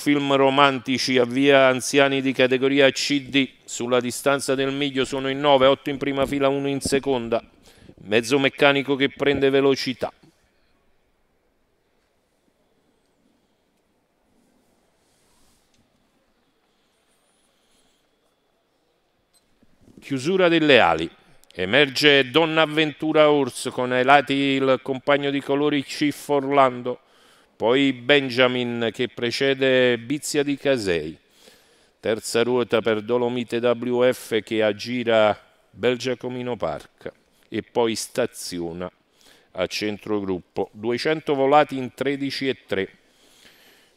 film romantici a via anziani di categoria CD sulla distanza del miglio sono in 9, 8 in prima fila, 1 in seconda. Mezzo meccanico che prende velocità. Chiusura delle ali. Emerge Donna Avventura Ors con ai lati il compagno di colori Chief Orlando poi Benjamin che precede Bizia di Casei, terza ruota per Dolomite WF che aggira Belgiacomino Park e poi staziona a centro gruppo. 200 volati in 13 e 3.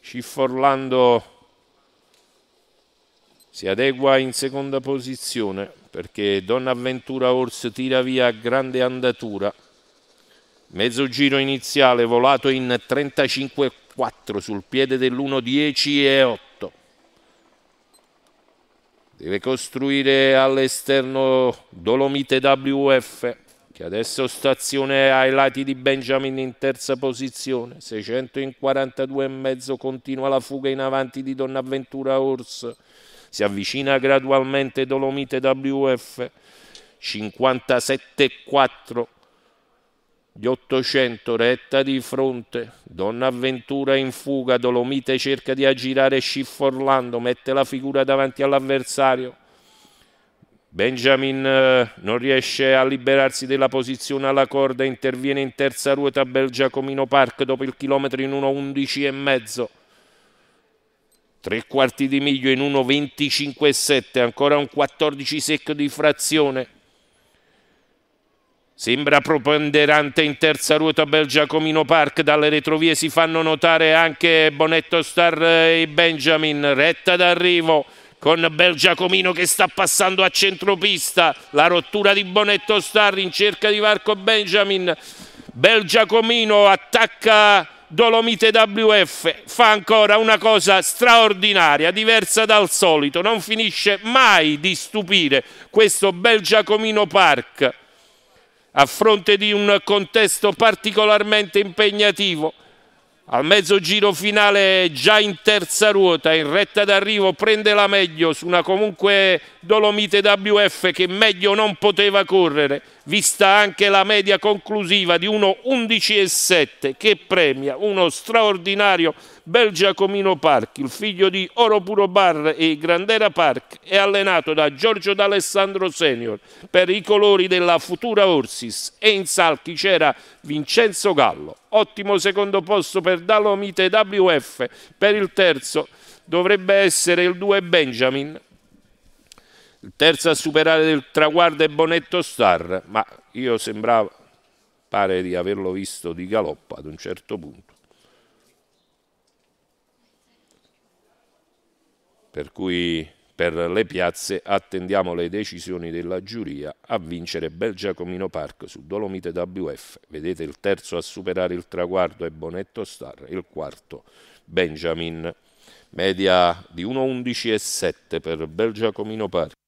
Cifforlando si adegua in seconda posizione perché Donna Avventura Horse tira via a grande andatura Mezzo giro iniziale volato in 35,4 sul piede dell'1,10 e 8. Deve costruire all'esterno Dolomite WF che adesso stazione ai lati di Benjamin in terza posizione. 642,5 continua la fuga in avanti di Donnavventura Horse. Si avvicina gradualmente Dolomite WF. 57,4 gli 800 retta di fronte, Donna Avventura in fuga, Dolomite cerca di aggirare Schiff Orlando, mette la figura davanti all'avversario. Benjamin eh, non riesce a liberarsi della posizione alla corda, interviene in terza ruota a Belgiacomino Park dopo il chilometro in 1.11 e mezzo. Tre quarti di miglio in 1.25,7, ancora un 14 secco di frazione. Sembra preponderante in terza ruota Belgiacomino Park, dalle retrovie si fanno notare anche Bonetto Star e Benjamin, retta d'arrivo con Belgiacomino che sta passando a centropista, la rottura di Bonetto Star in cerca di Varco Benjamin, Belgiacomino attacca Dolomite WF, fa ancora una cosa straordinaria, diversa dal solito, non finisce mai di stupire questo Belgiacomino Park a fronte di un contesto particolarmente impegnativo. Al mezzo giro finale già in terza ruota, in retta d'arrivo, prende la meglio su una comunque Dolomite WF che meglio non poteva correre, vista anche la media conclusiva di 1.11,7 che premia uno straordinario Bel Giacomino Park, il figlio di Oro Puro Bar e Grandera Park, è allenato da Giorgio D'Alessandro Senior per i colori della Futura Orsis e in salchi c'era Vincenzo Gallo. Ottimo secondo posto per Dalomite WF, per il terzo dovrebbe essere il 2 Benjamin. Il terzo a superare il traguardo è Bonetto Star, ma io sembrava, pare di averlo visto di galoppo ad un certo punto. per cui per le piazze attendiamo le decisioni della giuria a vincere Belgiacomino Park su Dolomite WF. Vedete il terzo a superare il traguardo è Bonetto Star, il quarto Benjamin, media di 1.11,7 per Belgiacomino Park.